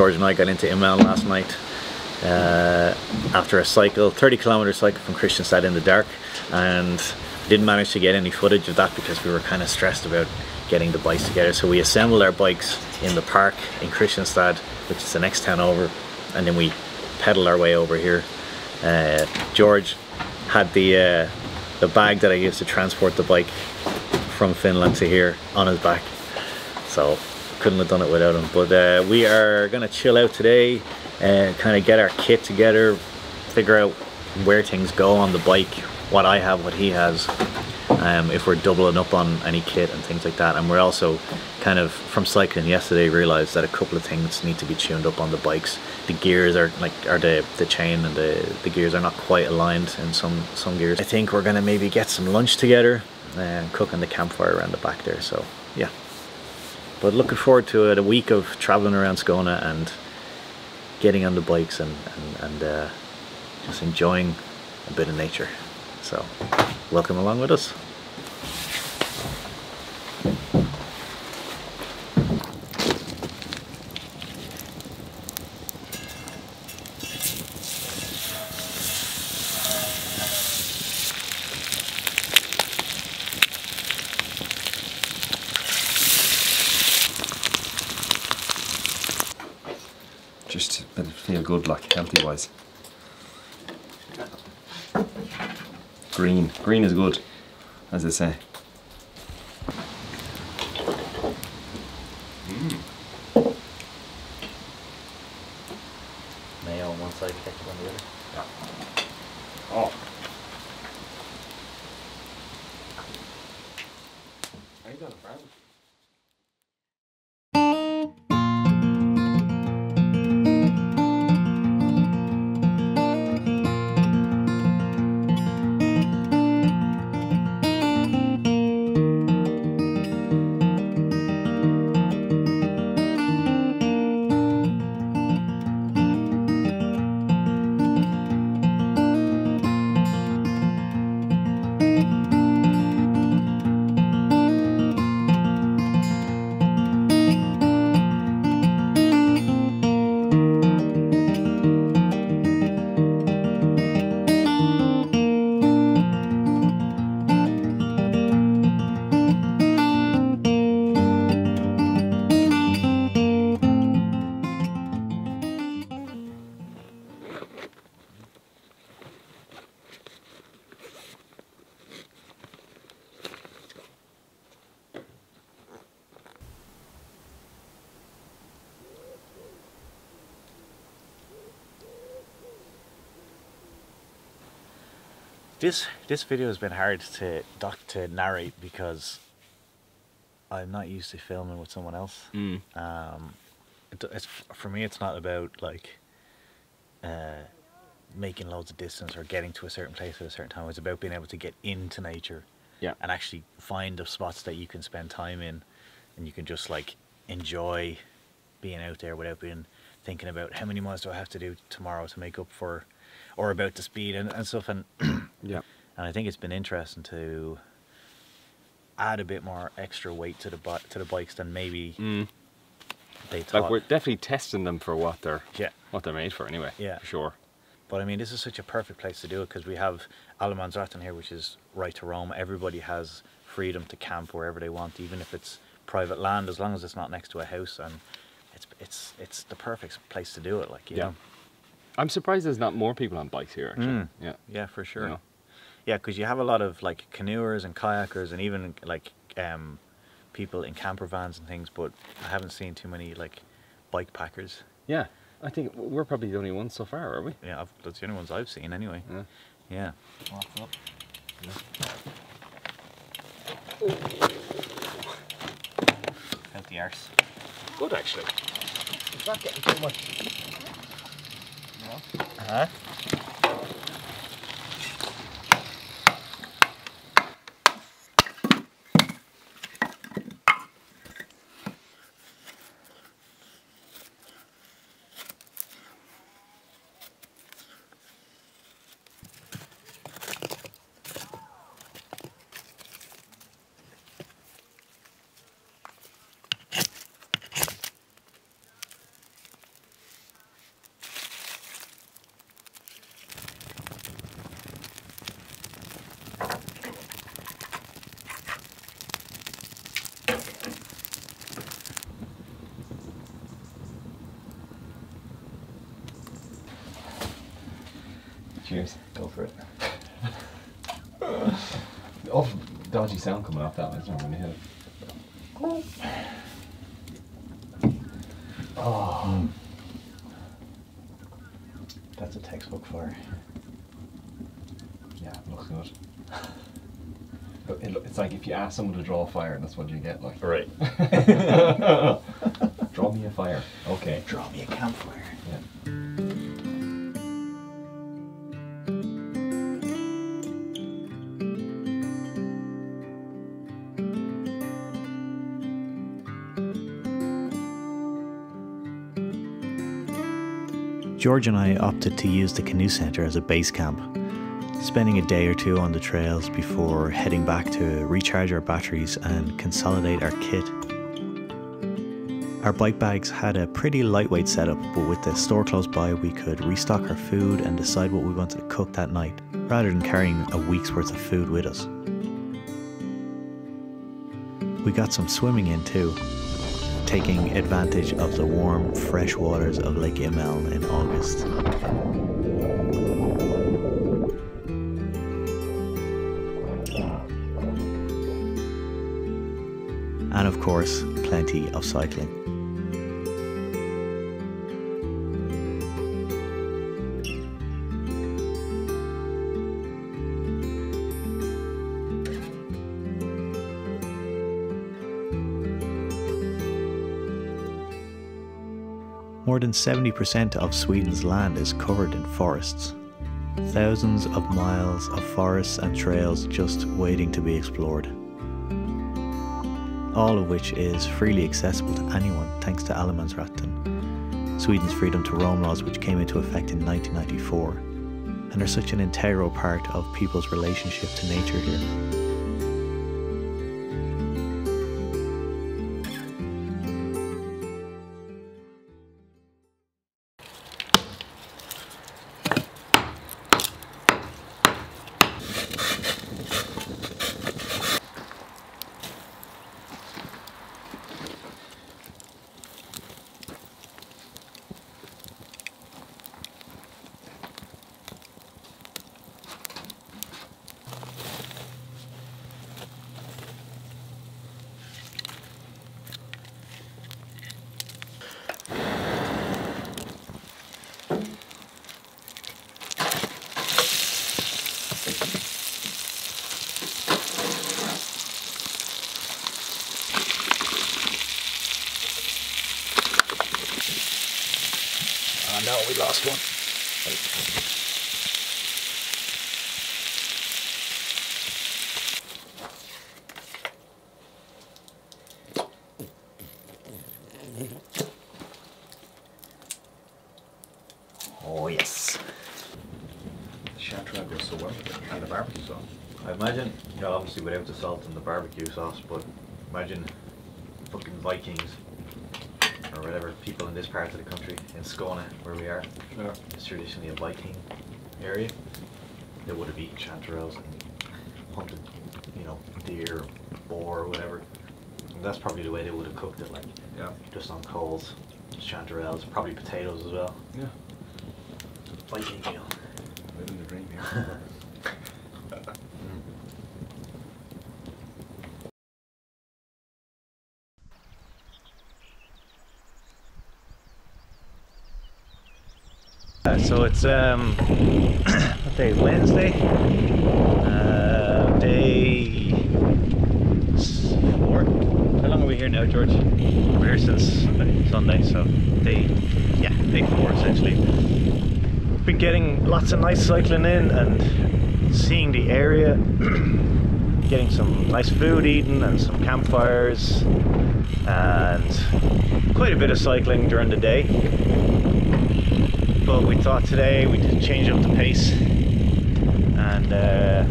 George and I got into Immeln last night uh, after a cycle, 30 kilometer cycle from Kristianstad in the dark, and didn't manage to get any footage of that because we were kind of stressed about getting the bikes together. So we assembled our bikes in the park in Kristianstad, which is the next town over, and then we pedaled our way over here. Uh, George had the uh, the bag that I used to transport the bike from Finland to here on his back. So couldn't have done it without him. But uh, we are gonna chill out today and kind of get our kit together, figure out where things go on the bike, what I have, what he has, um, if we're doubling up on any kit and things like that. And we're also kind of from cycling yesterday realized that a couple of things need to be tuned up on the bikes. The gears are like, are the the chain and the the gears are not quite aligned in some some gears. I think we're gonna maybe get some lunch together and cook on the campfire around the back there. So yeah. But looking forward to it, a week of traveling around Skåne and getting on the bikes and, and, and uh, just enjoying a bit of nature. So welcome along with us. Just to feel good, wise. Green, green is good, as they say. This this video has been hard to doc to narrate because I'm not used to filming with someone else. Mm. Um, it, it's for me. It's not about like uh, making loads of distance or getting to a certain place at a certain time. It's about being able to get into nature Yeah. and actually find the spots that you can spend time in, and you can just like enjoy being out there without being thinking about how many miles do I have to do tomorrow to make up for, or about the speed and, and stuff. And Yeah. and I think it's been interesting to add a bit more extra weight to the bi- to the bikes than maybe Mm. they thought. Like we're definitely testing them for what they're yeah, what they're made for anyway. Yeah. For sure. but I mean, this is such a perfect place to do it because we have Allemansrätten here, which is right to roam. Everybody has freedom to camp wherever they want, even if it's private land, as long as it's not next to a house. And it's it's it's the perfect place to do it. Like you Yeah. know? I'm surprised there's not more people on bikes here. Actually. Mm. Yeah. yeah, for sure. know? Yeah, because you have a lot of like canoers and kayakers and even like um, people in camper vans and things, but I haven't seen too many like bike packers. Yeah. I think we're probably the only ones so far, are we? Yeah, I've, that's the only ones I've seen anyway. Yeah. Yeah. Healthy arse. Good actually. It's not getting too much. No. Huh? Cheers. Go for it. Awful dodgy sound coming off that one, isn't it, when you hit it? Oh. That's a textbook fire. Yeah, it looks good. But it, it's like if you ask someone to draw a fire, that's what you get. Like, Right. draw me a fire. Okay. Draw me a campfire. George and I opted to use the canoe centre as a base camp, spending a day or two on the trails before heading back to recharge our batteries and consolidate our kit. Our bike bags had a pretty lightweight setup, but with the store close by, we could restock our food and decide what we wanted to cook that night, rather than carrying a week's worth of food with us. We got some swimming in too, taking advantage of the warm, fresh waters of Lake Immeln in August. And of course, plenty of cycling. More than 70% of Sweden's land is covered in forests. Thousands of miles of forests and trails just waiting to be explored. All of which is freely accessible to anyone thanks to Allemansrätten, Sweden's freedom to roam laws which came into effect in 1994 and are such an integral part of people's relationship to nature here. Oh yes. Chanterelle goes so well with it, and the barbecue sauce. I imagine, you know, obviously without the salt and the barbecue sauce, but imagine fucking Vikings or whatever people in this part of the country, in Skåne, where we are. Sure. It's traditionally a Viking area. They would have eaten chanterelles and hunted, you know, deer, boar, or whatever. And that's probably the way they would have cooked it, like Yeah. just on coals, chanterelles, probably potatoes as well. Yeah. Viking meal. Living the dream here. So it's um, what day? Wednesday. Uh, day four. How long are we here now, George? We're here since Sunday, so day yeah, day four essentially. Been getting lots of nice cycling in and seeing the area, getting some nice food eaten and some campfires, and quite a bit of cycling during the day but we thought today we'd change up the pace and uh,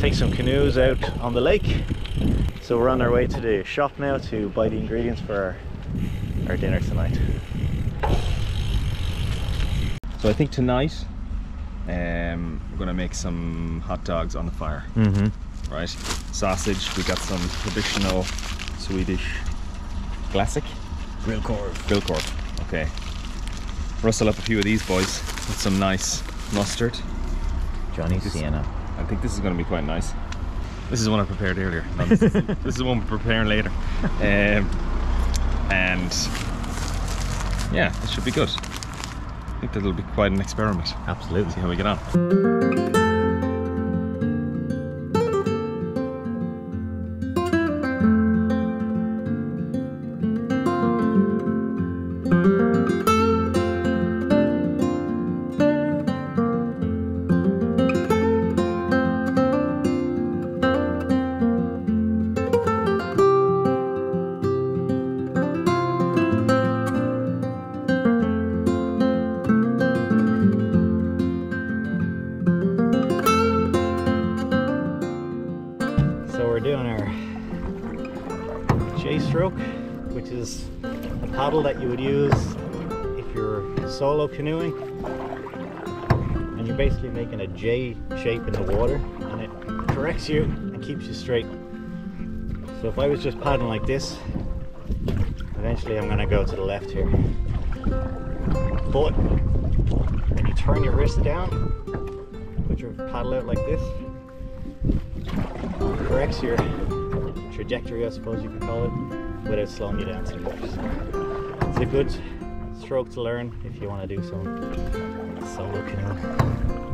take some canoes out on the lake. So we're on our way to the shop now to buy the ingredients for our, our dinner tonight. So I think tonight, um, we're gonna make some hot dogs on the fire. Mm-hmm. Right, sausage. We got some traditional Swedish classic Grill corv. Grillkorv. grillkorv. Okay. Rustle up a few of these boys with some nice mustard. Johnny Sienna. I think this is going to be quite nice. This is one I prepared earlier. No, this, is, this is one we're preparing later. Um, and yeah, this should be good. I think that'll be quite an experiment. Absolutely. See how we get on. Is a paddle that you would use if you're solo canoeing. And you're basically making a J shape in the water and it corrects you and keeps you straight. So if I was just paddling like this, eventually I'm gonna go to the left here. But when you turn your wrist down, put your paddle out like this, corrects your trajectory, I suppose you could call it, without slowing you down too much. So it's a good stroke to learn if you want to do some solo canoeing.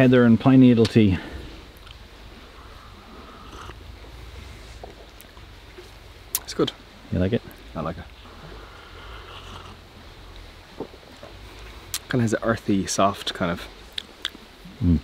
Heather and pine needle tea. It's good. You like it? I like it. Kind of has an earthy, soft kind of. Mm.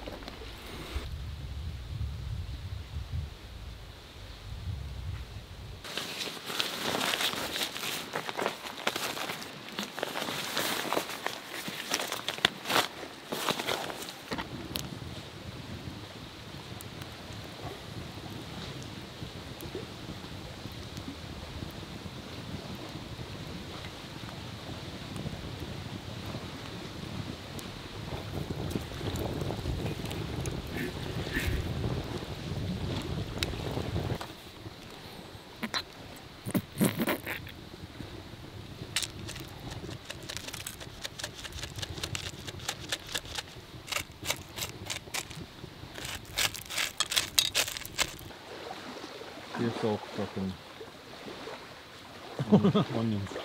You're so fucking onions.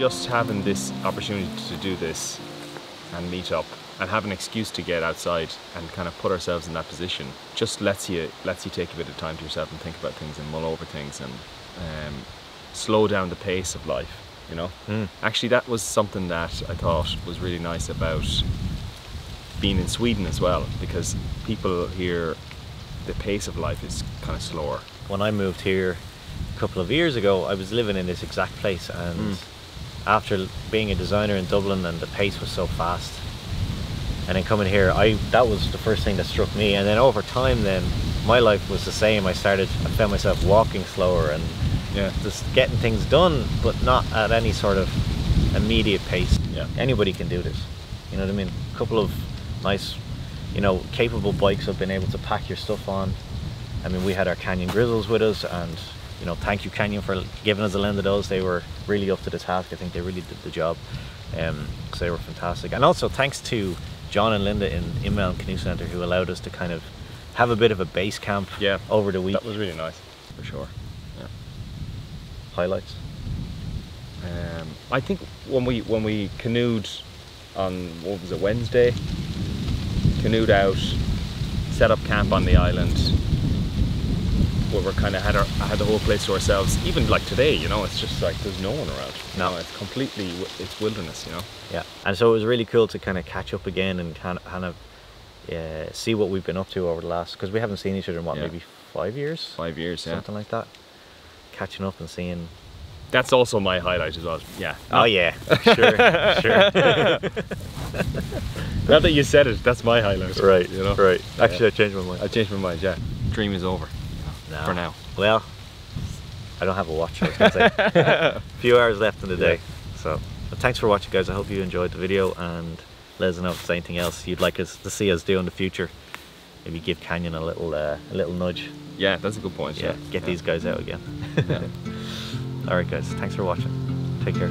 Just having this opportunity to do this and meet up and have an excuse to get outside and kind of put ourselves in that position just lets you lets you take a bit of time to yourself and think about things and mull over things and um, slow down the pace of life you know? Mm. actually that was something that i thought was really nice about being in sweden as well because people here the pace of life is kind of slower. When I moved here a couple of years ago, I was living in this exact place, and after being a designer in Dublin, and the pace was so fast, and then coming here, I that was the first thing that struck me. And then over time, then my life was the same. I started, I found myself walking slower and yeah just getting things done, but not at any sort of immediate pace. Yeah. Anybody can do this. You know what I mean? A couple of nice, you know, capable bikes have been able to pack your stuff on. I mean, we had our Canyon Grizls with us, and you know, thank you Canyon for giving us a lend of those. They were really up to the task. I think they really did the job. Um, so they were fantastic. And also thanks to John and Linda in Inbound Canoe Centre who allowed us to kind of have a bit of a base camp Yeah. over the week. that was really nice for sure yeah Highlights. Um, I think when we when we canoed on what was it Wednesday, canoed out, set up camp on the island. Where we're kind of had our had the whole place to ourselves. Even like today, you know, it's just like there's no one around. No. it's completely it's wilderness. You know. Yeah, and so it was really cool to kind of catch up again and kind of, kind of uh, see what we've been up to over the last because we haven't seen each other in what Yeah. maybe five years, Five years, yeah. something like that. Catching up and seeing. That's also my highlight as well. Yeah. Oh yeah, sure, sure. Now that you said it, that's my highlight. right, You know. right. Yeah. Actually, I changed my mind. I changed my mind. Yeah. Dream is over No. for now. Well, I don't have a watch. I was gonna say. a few hours left in the day. So, but thanks for watching, guys. I hope you enjoyed the video and let us know if there's anything else you'd like us to see us do in the future. Maybe give Canyon a little, uh, a little nudge. Yeah, that's a good point. Yeah, Yeah. get Yeah. these guys out again. Yeah. All right, guys. Thanks for watching. Take care.